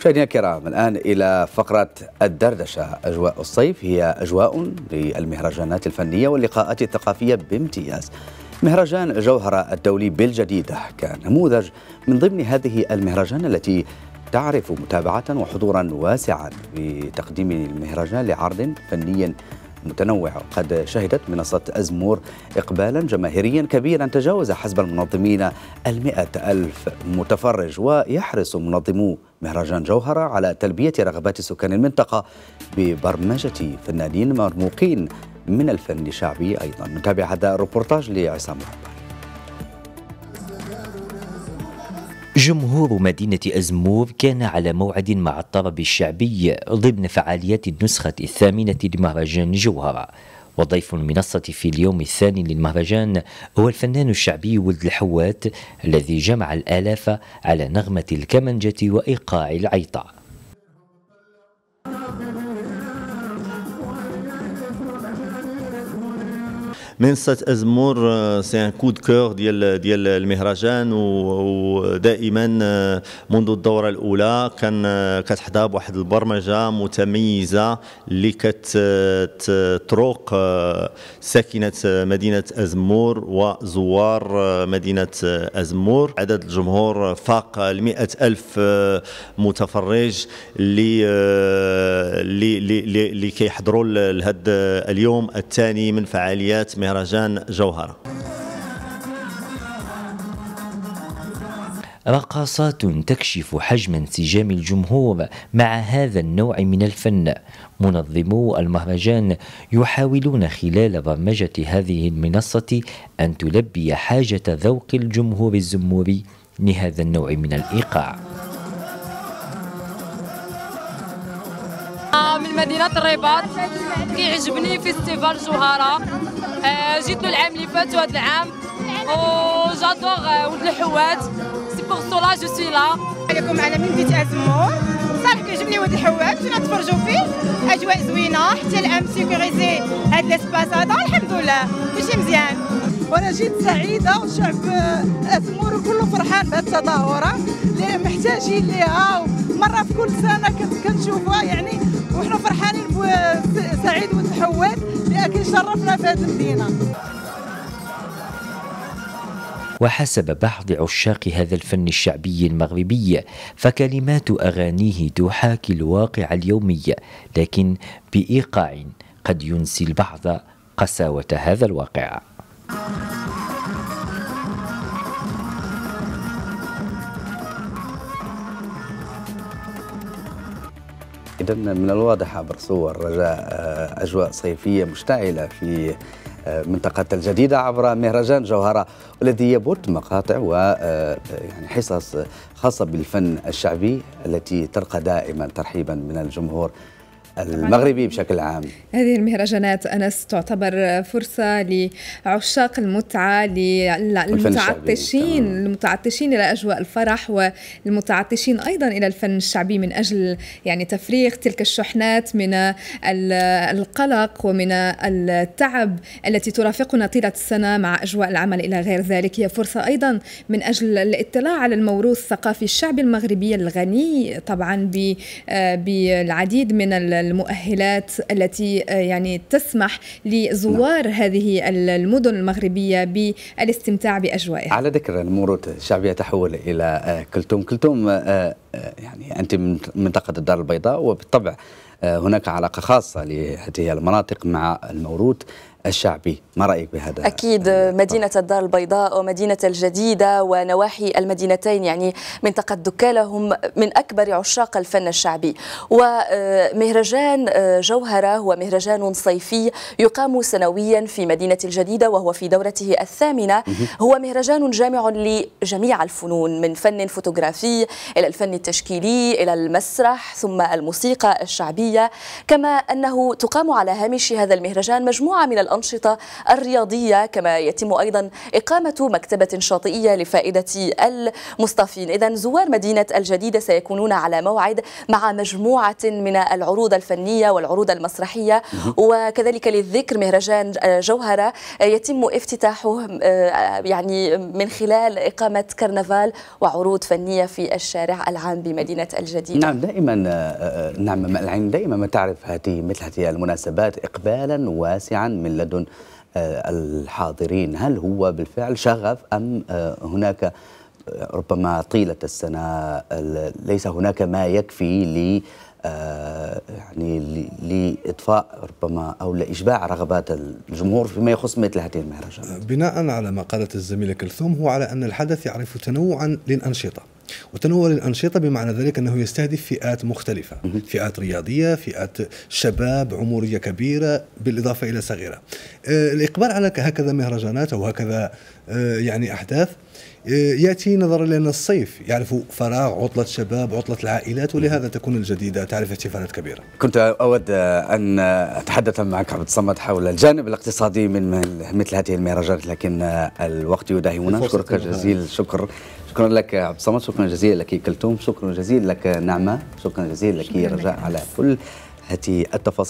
مشاهدينا الكرام الآن إلى فقرة الدردشة. أجواء الصيف هي أجواء للمهرجانات الفنية واللقاءات الثقافية بامتياز. مهرجان جوهرة الدولي بالجديدة كنموذج من ضمن هذه المهرجان التي تعرف متابعة وحضورا واسعا بتقديم المهرجان لعرض فني متنوع. قد شهدت منصة أزمور إقبالا جماهيريا كبيرا تجاوز حسب المنظمين المئة ألف متفرج ويحرص منظمو مهرجان جوهرة على تلبية رغبات سكان المنطقة ببرمجة فنانين مرموقين من الفن الشعبي أيضا. نتابع هذا الروبورتاج لعصام محمد جمهور مدينة أزمور كان على موعد مع الطرب الشعبي ضمن فعاليات النسخة الثامنة لمهرجان جوهرة. وضيف المنصة في اليوم الثاني للمهرجان هو الفنان الشعبي ولد الحوات الذي جمع الآلاف على نغمة الكمنجة وإيقاع العيطة منصة أزمور c'est un coup de cœur ديال ديال المهرجان ودائما آه، منذ الدورة الأولى كان آه، كتحظى بواحد البرمجة متميزة اللي كتروق آه، ساكنة مدينة أزمور وزوار مدينة أزمور. عدد الجمهور فاق المئة ألف متفرج اللي اللي اللي كيحضروا لهذا اليوم. الثاني من فعاليات مهرجان مهرجان جوهرة رقصات تكشف حجم انسجام الجمهور مع هذا النوع من الفن. منظمو المهرجان يحاولون خلال برمجة هذه المنصة أن تلبي حاجة ذوق الجمهور الزموري لهذا النوع من الإيقاع. من مدينة الرباط. كيعجبني festival جوهرة. آه، جيت له العام اللي فات وهذا العام. وجادور ولد الحوات. c'est pour cela je suis là عليكم على مدينة أزمور صافي كيعجبني ولد الحوات. جينا نتفرجوا فيه؟ أجواء زوينة. حتى العام sécurisé هاد l'espace هذا. الحمد لله. كلشي مزيان. وأنا جيت سعيدة وشعب أزمور كله فرحان بهذه التظاهره اللي محتاجين ليها مره في كل سنة كنشوفوها. يعني وحنا فرحانين بسعيد وتحوات لكن شرفنا في هذه المدينة. وحسب بعض عشاق هذا الفن الشعبي المغربي فكلمات أغانيه تحاكي الواقع اليومي لكن بإيقاع قد ينسي البعض قساوة هذا الواقع. إذا من الواضح عبر صور رجاء آه، أجواء صيفية مشتعلة في آه، منطقة الجديدة عبر مهرجان جوهرة والذي يبث مقاطع و آه، حصص خاصة بالفن الشعبي التي تلقى دائما ترحيبا من الجمهور. المغربي بشكل عام. هذه المهرجانات أنس تعتبر فرصة لعشاق المتعة للمتعطشين المتعطشين إلى أجواء الفرح والمتعطشين أيضا إلى الفن الشعبي من أجل يعني تفريغ تلك الشحنات من القلق ومن التعب التي ترافقنا طيلة السنة مع أجواء العمل إلى غير ذلك. هي فرصة أيضا من أجل الاطلاع على الموروث الثقافي الشعبي المغربي الغني طبعا بالعديد من المؤهلات التي آه، يعني تسمح لزوار نعم. هذه المدن المغربية بالاستمتاع بأجوائها على ذكر الموروث الشعبية تحول إلى آه، كلثوم كلثوم آه، يعني أنت من منطقة الدار البيضاء وبالطبع هناك علاقة خاصة لهذه المناطق مع الموروث الشعبي. ما رأيك بهذا؟ أكيد مدينة الدار البيضاء ومدينة الجديدة ونواحي المدينتين يعني منطقة دكالة هم من أكبر عشاق الفن الشعبي. ومهرجان جوهرة هو مهرجان صيفي يقام سنويا في مدينة الجديدة وهو في دورته الثامنة. هو مهرجان جامع لجميع الفنون من فن فوتوغرافي إلى الفن التشكيلي إلى المسرح ثم الموسيقى الشعبية كما أنه تقام على هامش هذا المهرجان مجموعة من الأنشطة الرياضية كما يتم أيضا إقامة مكتبة شاطئية لفائدة المصطفين. إذا زوار مدينة الجديدة سيكونون على موعد مع مجموعة من العروض الفنية والعروض المسرحية. وكذلك للذكر مهرجان جوهرة يتم افتتاحه يعني من خلال إقامة كرنفال وعروض فنية في الشارع العام. العام بمدينة الجديدة نعم دائما نعم العين دائما ما تعرف هذه مثل هذه المناسبات إقبالا واسعا من لدن الحاضرين هل هو بالفعل شغف أم هناك ربما طيلة السنة ليس هناك ما يكفي ل آه، يعني لإطفاء ربما أو لإشباع رغبات الجمهور فيما يخص مثل هذه المهرجانات. بناء على ما قالت الزميلة كلثوم هو على أن الحدث يعرف تنوعا للأنشطة. وتنوع الأنشطة بمعنى ذلك أنه يستهدف فئات مختلفة فئات رياضية فئات شباب عمرية كبيرة بالإضافة إلى صغيرة. آه، الإقبال على هكذا مهرجانات أو هكذا آه، يعني أحداث يأتي نظرا لأن الصيف يعرف فراغ عطلة شباب عطلة العائلات ولهذا تكون الجديدة. تعرف احتفالات كبيره. كنت أود أن أتحدث معك عبد الصمد حول الجانب الاقتصادي من مثل هذه المهرجانات لكن الوقت يداهمنا. أشكرك جزيل الشكر. شكرا لك عبد الصمد شكرا جزيلا لك كلثوم شكرا جزيلا لك نعمة شكرا جزيلا لك. رجاء على كل هذه التفاصيل.